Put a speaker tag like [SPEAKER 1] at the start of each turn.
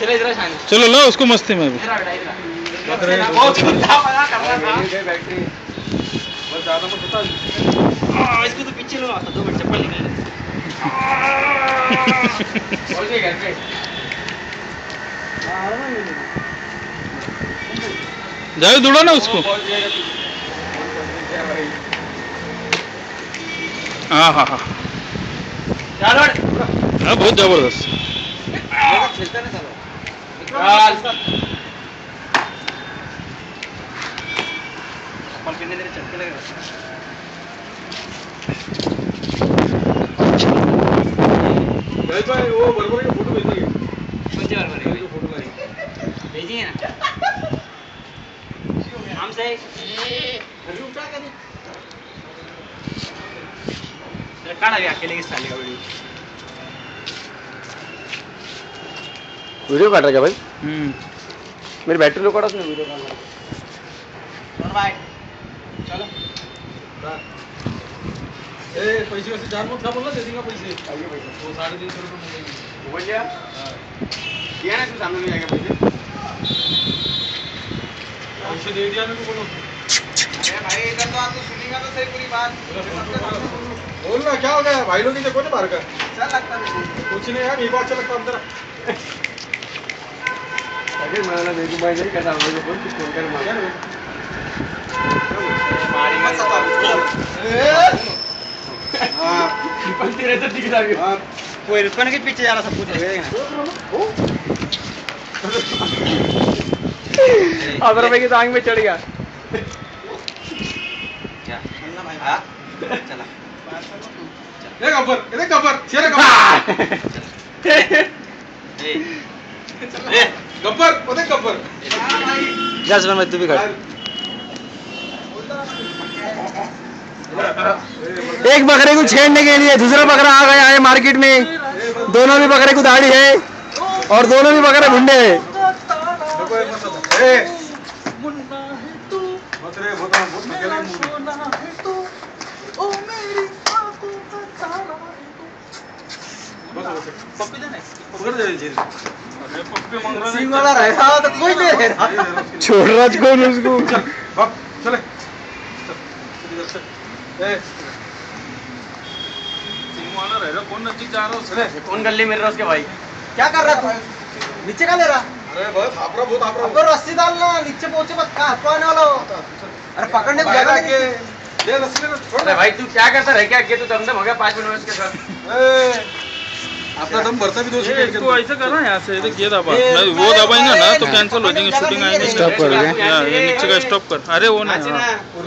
[SPEAKER 1] चलो इधर
[SPEAKER 2] चलो लो उसको मस्ती में
[SPEAKER 3] बता
[SPEAKER 1] हाँ, इसको तो पीछे लो दो मिनट चप्पल निकाल और ये घर पे।
[SPEAKER 2] जाओ दौड़ो ना उसको। हाँ। हाँ हाँ हाँ बहुत ज़बरदस्त।
[SPEAKER 3] खेलता ना चलो
[SPEAKER 1] चप्पल पहनने तेरे चक्के लग
[SPEAKER 3] भाई भाई वो बरबर का फ़ोटो भेजेंगे
[SPEAKER 1] कौन सी बार करेंगे
[SPEAKER 3] फ़ोटो
[SPEAKER 1] भेजिए ना हमसे काढ़ा भी अकेले किस साले का वीडियो
[SPEAKER 3] वीडियो काट रहा क्या भाई?
[SPEAKER 2] हम्म।
[SPEAKER 3] मेरी बैटरी लो काटा उसने वीडियो काट
[SPEAKER 1] भाई? चलो।
[SPEAKER 3] ए पैसे वैसे चार मत खा बोला दे दूँगा पैसे। आइए पैसे वो साढ़े तीन सौ रुपये मिलेंगे।
[SPEAKER 1] बोल लिया किया ना तू सामने में जाके पैसे?
[SPEAKER 3] पैसे दे दिया मेरे को बोलो।
[SPEAKER 1] अरे भाई इधर तो आप तो सुनेगा तो सही पूरी बात।
[SPEAKER 3] बोल ना क्या हो गया? भाई लोग नीचे कौन है बाहर का।
[SPEAKER 1] अच्छा लगता है।
[SPEAKER 3] कुछ नहीं यार ये बात अच्छा लगता है अंदर। अरे मला देखो भाई नहीं करता मुझे बोल कुछ फ़ोन कर मार।
[SPEAKER 1] मारी मत
[SPEAKER 3] हाँ।
[SPEAKER 1] निकलती रहते दिख जाएगी।
[SPEAKER 3] हाँ।
[SPEAKER 1] कोई रुकने के पीछे जा रहा सब कुछ हो
[SPEAKER 3] हज़ार रुपए की टांग में चढ़ गया।
[SPEAKER 1] हाँ। चला।
[SPEAKER 3] ये गब्बर ये गब्बर शेर गब्बर
[SPEAKER 1] ए ए
[SPEAKER 3] गब्बर गब्बर।
[SPEAKER 1] जा सुन मैं तू भी
[SPEAKER 4] एक बकरे को छेड़ने के लिए दूसरा बकरा आ गया है मार्केट में। दोनों भी बकरे को दाढ़ी है और दोनों भी बकरे भुंडे है।
[SPEAKER 3] ए मत रे बता बहुत अकेले मूवी
[SPEAKER 1] पप्पी दे ना
[SPEAKER 3] दे जी अरे पप्पे मांग रहा
[SPEAKER 1] सिंग वाला रहता तो कोई दे रहा
[SPEAKER 4] छोड़ रहा कौन उसको
[SPEAKER 3] बाप चले सिंह वाला रह कौन जा रहा
[SPEAKER 1] कौन गली मेरे रस के भाई क्या कर रहा तू नीचे का ले रहा
[SPEAKER 3] अरे बहुत आपरा बहुत
[SPEAKER 1] अब
[SPEAKER 3] आपरा
[SPEAKER 1] रस्सी डालना नीचे पहुँचे मत कहाँ हाथ पाने वाला हो? अरे पकड़ने को जगह
[SPEAKER 3] के दे रस्सी छोड़
[SPEAKER 1] भाई तू क्या करता रह क्या तू दमदम हो गया पाँच मिनट में इसके साथ
[SPEAKER 3] अपना दम भरता भी दो सेकंड
[SPEAKER 2] इसको ऐसे करना यहाँ से ये ये दबा नहीं वो दबाएँगे ना तो कैंसिल हो जाएँगे शूटिंग आएँगे।
[SPEAKER 4] स्टॉप कर
[SPEAKER 2] नीचे का स्टॉप कर। अरे वो नहीं।
[SPEAKER 1] नाचना